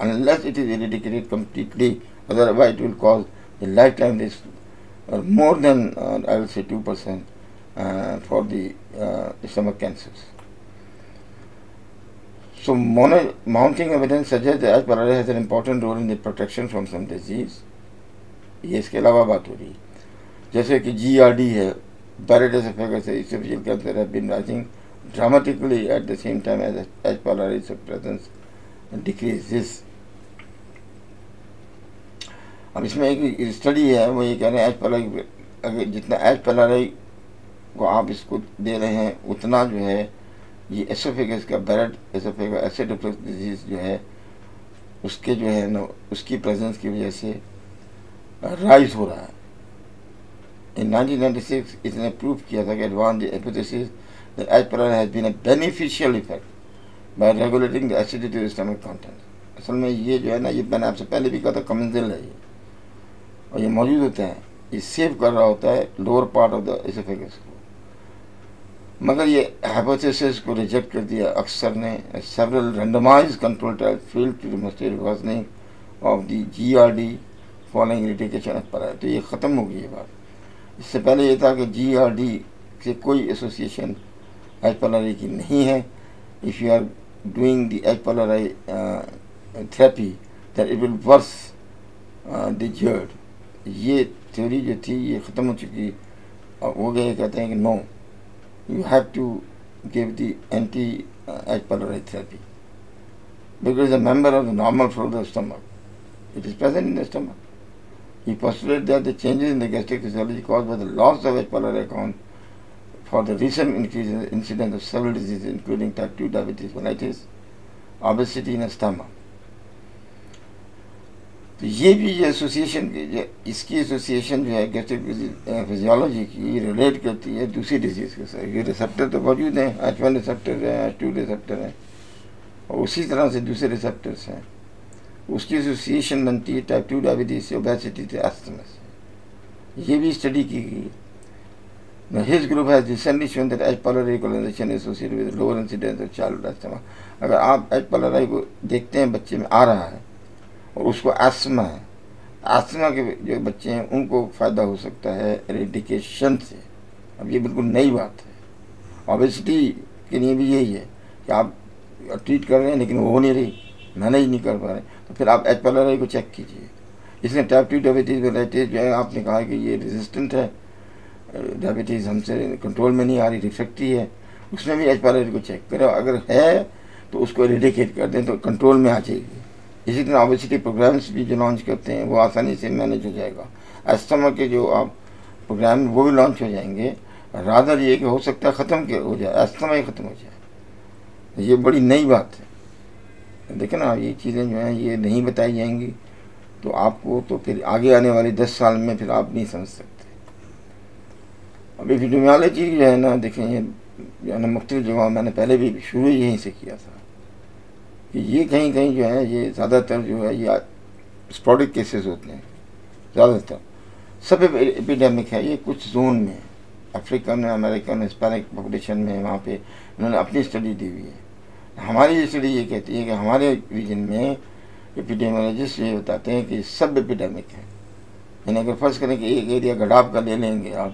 unless it is eradicated completely otherwise it will cause a lifetime risk or more than uh, I will say 2% uh, for the uh, stomach cancers. So mono, mounting evidence suggests that Parale has an important role in the protection from some disease. یہ اس کے علاوہ بات ہو رہی ہے جیسے کہ جی are D ہے Barrett's at the same time as as pylori اب اس میں ایک اسٹڈی ہے وہ یہ کہہ رہے ہیں ایج پلار اگر جتنا ایج پلاری کو آپ اس کو دے رہے ہیں اتنا جو ہے یہ ایسوفیگس کا Barrett oesophagus acid reflux disease جو ہے، اس کے جو ہے نا، اس کی پریزنس کی وجہ سے رائز ہو رہا ہے۔ ان نائنٹین نائنٹی سکس اس نے پروف کیا تھا کہ advance hypothesis as per has been a beneficial effect by regulating acidity stomach content اصل میں یہ جو ہے نا، یہ میں نے آپ سے پہلے بھی کہا تھا کمنزل ہے یہ۔ اور یہ موجود ہوتا ہے یہ سیو کر رہا ہوتا ہے lower part of the oesophagus مگر یہ ہائپوتھیسس کو ریجیکٹ کر دیا۔ اکثر نے several randomised control type field to demonstrate worsening of the G R D following eradication پر آئے تو یہ ختم ہو گئی یہ بات۔ اس سے پہلے یہ تھا کہ جی آر ڈی سے کوئی ایسوسیشن ایج پلرائی کی نہیں ہے۔ If you are doing the H pylori therapy that it will worse the GERD یہ تھیوری جو تھی یہ ختم ہو چکی، اور وہ گئے، کہتے ہیں کہ نو you have to give the anti-H. Uh, therapy because a member of the normal flora of the stomach. It is present in the stomach. He postulated that the changes in the gastric physiology caused by the loss of H. pylori account for the recent increase in the incidence of several diseases including type 2 diabetes mellitus, obesity and تو یہ بھی یہ association اس کی association جو ہے gastric physiology کی relate کرتی ہے دوسری ڈیزیز کے ساتھ۔ یہ ریسپٹر تو موجود ہیں ایچ ون ریسپٹر ہیں ایچ ٹو ریسپٹر ہیں۔ اور اسی طرح سے دوسرے ریسپٹرس ہیں۔ اس کی ایسوسیشن بنتی ہے ٹائپ ٹو ڈائبٹیز سے اوبیسٹی سے آستما سے۔ یہ بھی اسٹڈی کی گئی Now, his group has recently shown that H. pylori colonization is associated with lower incidence of اگر آپ ایچ pylori کو دیکھتے ہیں بچے میں آ رہا ہے اور اس کو آسما ہے۔ آسما کے جو بچے ہیں، ان کو فائدہ ہو سکتا ہے ریڈیکیشن سے۔ اب یہ بالکل نئی بات ہے۔ اوبیسٹی کے لیے بھی یہی ہے کہ آپ ٹریٹ کر رہے ہیں لیکن وہ ہو نہیں رہی۔ مینیج نہیں کر پا رہے۔ تو پھر آپ ایچ پلرائی کو چیک کیجیے اس نے ٹائپ ٹو ڈائبٹیز ورائٹیز جو ہے، آپ نے کہا کہ یہ ریزسٹنٹ ہے۔ ڈائبٹیز ہم سے کنٹرول میں نہیں آ رہی ریفیکٹری ہے۔ اس میں بھی ایچ پلری کو چیک کریں اگر ہے تو اس کو ریڈیکیٹ کر دیں تو کنٹرول میں آ جائے گی۔ اسی طرح اوبیسٹی پروگرامس بھی جو لانچ کرتے ہیں، وہ آسانی سے مینج ہو جائے گا۔ استما کے جو آپ پروگرام وہ بھی لانچ ہو جائیں گے۔ رادر یہ کہ ہو سکتا ہے ختم ہو جائے۔ استما ہی ختم ہو جائے۔ یہ بڑی نئی بات ہے۔ دیکھیں نا، یہ چیزیں جو ہیں، یہ نہیں بتائی جائیں گی۔ تو آپ کو تو پھر آگے آنے والے دس سال میں پھر آپ نہیں سمجھ سکتے۔ اب چیز جو ہے نا، دیکھیں یہ جو ہے نا مختلف جگہ میں نے پہلے بھی شروع یہیں سے کیا تھا۔ کہ یہ کہیں کہیں جو ہے، یہ زیادہ تر جو ہے، یہ اسپورڈک کیسز ہوتے ہیں۔ زیادہ تر۔ سب اپیڈیمک ہے۔ یہ کچھ زون میں افریقن امریکن ہسپینک پاپولیشن میں وہاں پہ انہوں نے اپنی اسٹڈی دی ہوئی ہے۔ ہماری اسٹڈی یہ کہتی ہے کہ ہمارے ریجن میں اپیڈیمولوجسٹ یہ بتاتے ہیں کہ سب اپیڈیمک ہے۔ یعنی اگر فرض کریں کہ ایک ایریا گڈاب کا لے لیں گے آپ،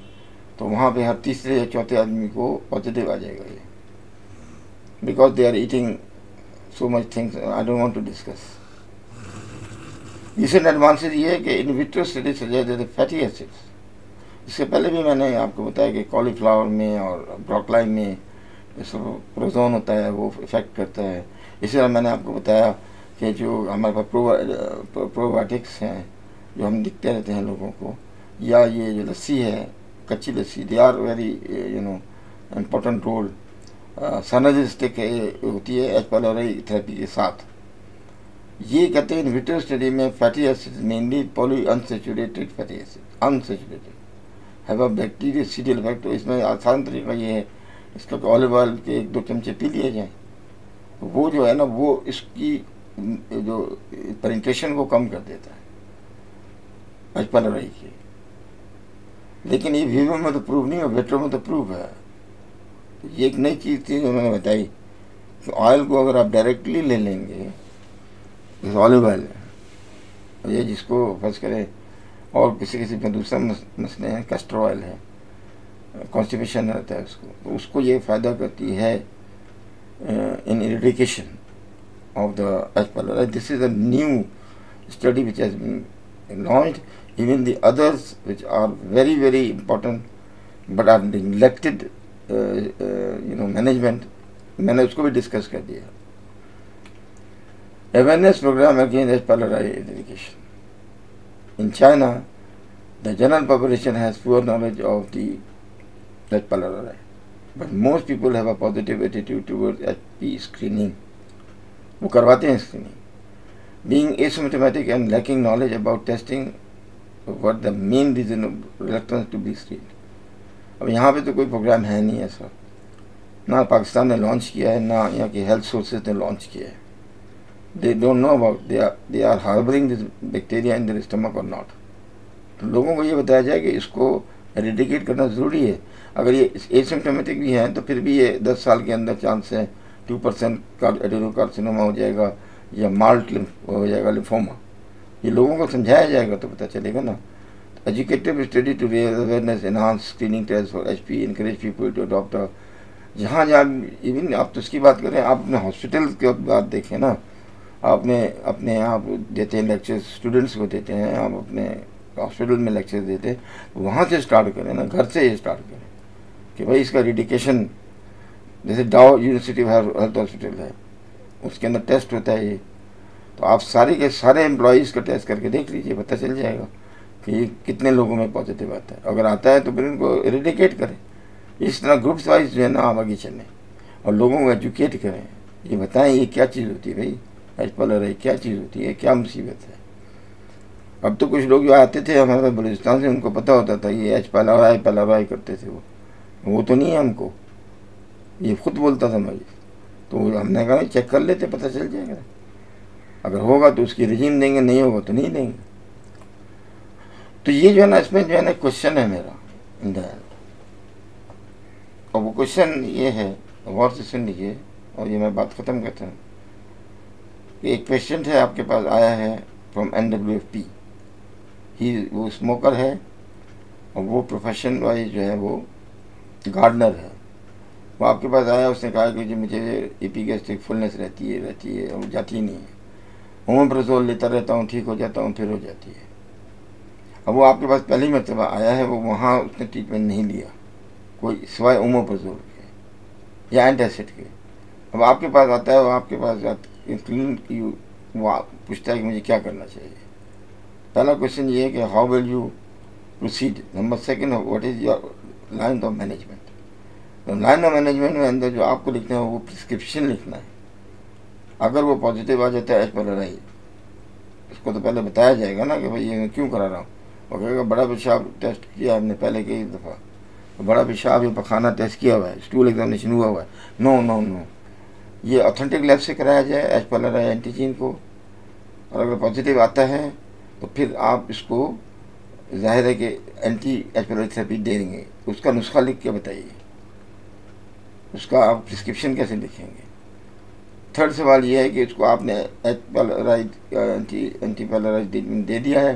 تو وہاں پہ ہر تیسرے یا چوتھے آدمی کو پازیٹیو آ جائے گا یہ۔ Because they are eating so much things I don't want to discuss recent advances یہ ہے کہ in vitro studies fatty acids اس سے پہلے بھی میں نے آپ کو بتایا کہ کالی فلاور میں اور بروکلائی میں پروزون ہوتا ہے وہ افیکٹ کرتا ہے اسی طرح میں نے آپ کو بتایا کہ جو ہمارے پاس پرو پروبایوٹکس ہیں جو ہم دکھتے رہتے ہیں لوگوں کو یا یہ جو لسی ہے کچی lassi they are very you know important role synergistic ہوتی ہے ایچ پلوری تھراپی کے ساتھ۔ یہ کہتے ہیں انویٹر اسٹڈی میں fatty acid mainly polyunsaturated fatty acid unsaturated have a bactericidal effect تو اس میں آسان طریقہ یہ ہے، اس کا آلو آئل کے ایک دو چمچے پی لیے جائیں۔ وہ جو ہے نا، وہ اس کی جو پرنٹیشن کو کم کر دیتا ہے۔ ایچ پلوری کی لیکن یہ ویو میں تو پروو نہیں ہے ویٹرو میں تو پروو ہے۔ یہ ایک نئی چیز تھی جو میں نے بتائی کہ آئل کو اگر آپ ڈائریکٹلی لے لیں گے سالوبل ہے۔ یہ جس کو فرض کرے اور کسی کسی میں دوسرا مسئلے ہیں کسٹر آئل ہے کانسٹیپیشن رہتا ہے اس کو۔ تو اس کو یہ فائدہ کرتی ہے in eradication of the as per this is a new study which has launch even the others which are very very important but are neglected you know management میں نے اس کو بھی ڈسکس کر دیا۔ Awareness programme against pylori education in China the general population has poor knowledge of the H pylori but most people have a positive attitude toward H P screening وہ کرواتے ہیں screening being asymptomatic and lacking knowledge about testing what the main reason reluctance to be screen اب یہاں پہ تو کوئی programme ہے نہیں ایسا۔ نہ پاکستان نے لانچ کیا ہے، نہ یہاں کی ہیلتھ سورسز نے لانچ کیا ہے۔ They don't know about they are harbouring this bacteria in their stomach اور ناٹ تو لوگوں کو یہ بتایا جائے کہ اس کو ریڈیکیٹ کرنا ضروری ہے۔ اگر یہ ایسمٹمیٹک بھی ہیں تو پھر بھی یہ دس سال کے اندر چانس ہے ٹو پرسینٹ کا ایڈیرو کارسینوما ہو جائے گا یا مالٹ ہو جائے گا لفوما یہ لوگوں کو سمجھایا جائے گا تو پتہ چلے گا نا۔ Educative study to raise awareness, enhance screening tests for HP, encourage people to adopt a جہاں جہاں ایون آپ تو اس کی بات کریں آپ اپنے ہاسپٹل کی بات دیکھیں نا آپ نے اپنے آپ دیتے ہیں لیکچر اسٹوڈنٹس کو دیتے ہیں آپ اپنے ہاسپٹل میں لیکچر دیتے ہیں وہاں سے اسٹارٹ کریں نا گھر سے اسٹارٹ کریں۔ کہ بھائی اس کا ریڈیکیشن جیسے ڈاؤ یونیورسٹی ہیلتھ ہاسپٹل ہے اس کے اندر ٹیسٹ ہوتا ہے یہ۔ تو آپ سارے کے سارے امپلائیز کا ٹیسٹ کر کے دیکھ لیجیے پتہ چل جائے گا۔ کہ یہ کتنے لوگوں میں پازیٹیو آتا ہے۔ اگر آتا ہے تو پھر ان کو ایریڈیکیٹ کریں۔ اس طرح گروپس وائز جو ہے نا آپ آگے چلیں اور لوگوں کو ایجوکیٹ کریں۔ یہ بتائیں یہ کیا چیز ہوتی ہے بھائی؟ ایچ پالر ہے کیا چیز ہوتی ہے؟ کیا مصیبت ہے؟ اب تو کچھ لوگ جو آتے تھے ہمارے بلوچستان سے، ان کو پتہ ہوتا تھا یہ ایچ پالا رہا ہے پالا کرتے تھے وہ۔ وہ تو نہیں ہے ہم کو۔ یہ خود بولتا تھا مجھے۔ تو ہم نے کہا چیک کر لیتے، پتہ چل جائے گا۔ اگر ہوگا تو اس کی رجیم دیں گے، نہیں ہوگا تو نہیں دیں گے۔ تو یہ جو ہے نا اس میں جو ہے نا کوشچن ہے میرا ان اور وہ کوشچن یہ ہے، غور سے سن لیجیے اور یہ میں بات ختم کرتا ہوں۔ کہ ایک پیشنٹ ہے، آپ کے پاس آیا ہے from N W F P ہی وہ اسموکر ہے اور وہ پروفیشن وائز جو ہے وہ گارڈنر ہے۔ وہ آپ کے پاس آیا، اس نے کہا کہ جی مجھے ای پی گیس کی فلنس رہتی ہے رہتی ہے اور جاتی نہیں ہے۔ ہوموپرزول لیتا رہتا ہوں، ٹھیک ہو جاتا ہوں، پھر ہو جاتی ہے۔ اب وہ آپ کے پاس پہلی مرتبہ آیا ہے، وہ وہاں اس نے ٹریٹمنٹ نہیں لیا۔ کوئی سوائے عمر پر زور کے یا اینٹیسڈ کے اب آپ کے پاس آتا ہے وہ آپ کے پاس انسولین کی وہ پوچھتا ہے کہ مجھے کیا کرنا چاہیے۔ پہلا کوشچن یہ ہے کہ how will you proceed number second what is your line of management line of management میں اندر جو آپ کو لکھنا ہے، وہ پرسکرپشن لکھنا ہے۔ اگر وہ پازیٹیو آ جاتا ہے ایچ پر رہی اس کو تو پہلے بتایا جائے گا نا کہ بھائی یہ میں کیوں کرا رہا ہوں۔ اور کہے گا بڑا پیشاب ٹیسٹ کیا ہم نے، پہلے کئی دفعہ۔ بڑا پیشاب یہ پخانہ ٹیسٹ کیا ہوا ہے، اسٹول ایگزامینیشن ہوا ہوا ہے۔ نو نو نو۔ یہ اوتھینٹک لیب سے کرایا جائے ایچ پلر اینٹیجین کو۔ اور اگر پازیٹیو آتا ہے، تو پھر آپ اس کو ظاہر ہے کہ اینٹی ایچ پلر تھراپی دے دیں گے۔ اس کا نسخہ لکھ کے بتائیے۔ اس کا آپ پرسکرپشن کیسے لکھیں گے؟ تھرڈ سوال یہ ہے کہ اس کو آپ نے H pylori anti anti pylori دے دیا ہے۔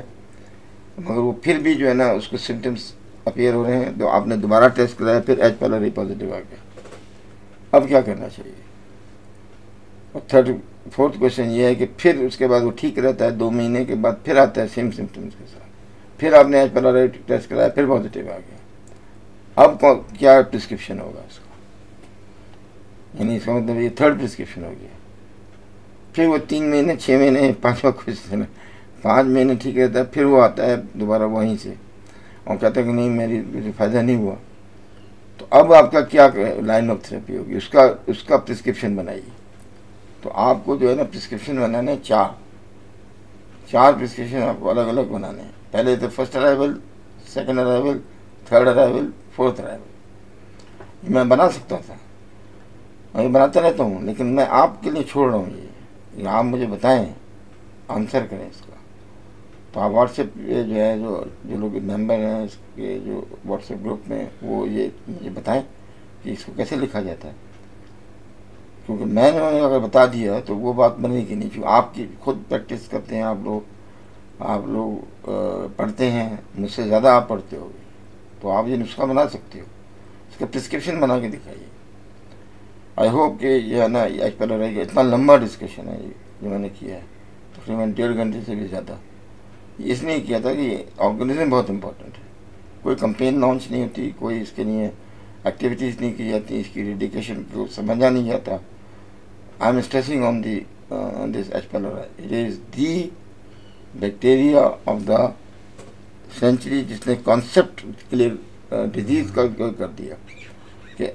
مگر وہ پھر بھی جو ہے نا اس کو سمٹمس اپیئر ہو رہے ہیں تو آپ نے دوبارہ ٹیسٹ کرایا، پھر ایچ پیلری پازیٹیو آ گیا۔ اب کیا کرنا چاہیے؟ اور تھرڈ فورتھ کوشچن یہ ہے کہ پھر اس کے بعد وہ ٹھیک رہتا ہے، دو مہینے کے بعد پھر آتا ہے سیم سمٹمس کے ساتھ۔ پھر آپ نے ایچ پیلری ٹیسٹ کرایا، پھر پازیٹیو آ گیا۔ اب کیا پرسکرپشن ہوگا اس کو؟ یعنی اس کا مطلب یہ تھرڈ پرسکرپشن ہو گیا۔ پھر وہ تین مہینے، چھ مہینے، پانچواں کوشچن ہے۔ پانچ مہینے ٹھیک رہتا ہے پھر وہ آتا ہے دوبارہ وہیں سے۔ اور کہتا ہے کہ نہیں، میری مجھے فائدہ نہیں ہوا۔ تو اب آپ کا کیا لائن آف تھراپی ہوگی؟ اس کا اس کا پرسکرپشن بنائیے۔ تو آپ کو جو ہے نا پرسکرپشن بنانا ہے چار۔ چار پرسکرپشن آپ کو الگ الگ بنانے ہیں۔ پہلے تو first arrival second arrival third arrival fourth arrival میں بنا سکتا تھا۔ میں بناتا رہتا ہوں، لیکن میں آپ کے لیے چھوڑ رہا ہوں یہ۔ آپ مجھے بتائیں آنسر کریں اس کا تو آپ واٹس ایپ پہ جو ہے، جو جو لوگ ممبر ہیں، اس کے جو واٹس ایپ گروپ میں، وہ یہ مجھے بتائیں کہ اس کو کیسے لکھا جاتا ہے؟ کیونکہ میں نے انہیں اگر بتا دیا تو وہ بات بنے گی نہیں، کیونکہ آپ کی خود پریکٹس کرتے ہیں، آپ لوگ آپ لوگ پڑھتے ہیں، مجھ سے زیادہ آپ پڑھتے ہو گے۔ تو آپ یہ نسخہ بنا سکتے ہو۔ اس کا پرسکرپشن بنا کے دکھائیے۔ آئی ہوپ کہ یہ ہے نا آج پہلے رہے گا۔ اتنا لمبا ڈسکشن ہے یہ جو میں نے کیا ہے۔ تقریباً ڈیڑھ گھنٹے سے بھی زیادہ۔ اس لیے کیا تھا کہ آرگنیزم بہت امپورٹنٹ ہے۔ کوئی کمپین لانچ نہیں ہوتی، کوئی اس کے لیے ایکٹیویٹیز نہیں کی جاتی، اس کی ریڈیکیشن کو سمجھا نہیں جاتا۔ I am stressing on the this H pylori it is the bacteria of the century جس نے کانسیپٹ کلیئر ڈیزیز کا کر دیا۔ کہ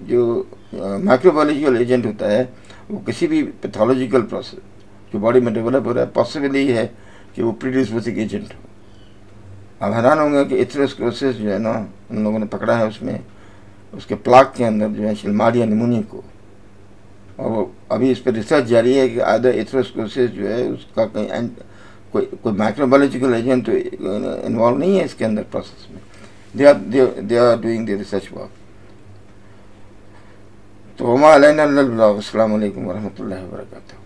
جو uh, مائکروبالوجیکل ایجنٹ ہوتا ہے، وہ کسی بھی پیتھولوجیکل پروسیس جو باڈی میں ڈیولپ ہو رہا ہے پاسبل ہی ہے۔ کہ وہ پری ڈسپوزنگ ایجنٹ آپ حیران ہوں گے کہ اتھروسکروسس جو ہے نا، ان لوگوں نے پکڑا ہے اس میں، اس کے پلاک کے اندر جو ہے شلماریا نمونی کو۔ اور وہ ابھی اس پہ ریسرچ جاری ہے کہ آدھا ایتھروسکروسس جو ہے، اس کا کہیں کوئی کوئی مائکرو ایجنٹ انوالو نہیں ہے اس کے اندر پروسیس میں۔ They are they are doing the research work تو ہما علیہ اللہ السلام علیکم ورحمۃ اللہ وبرکاتہ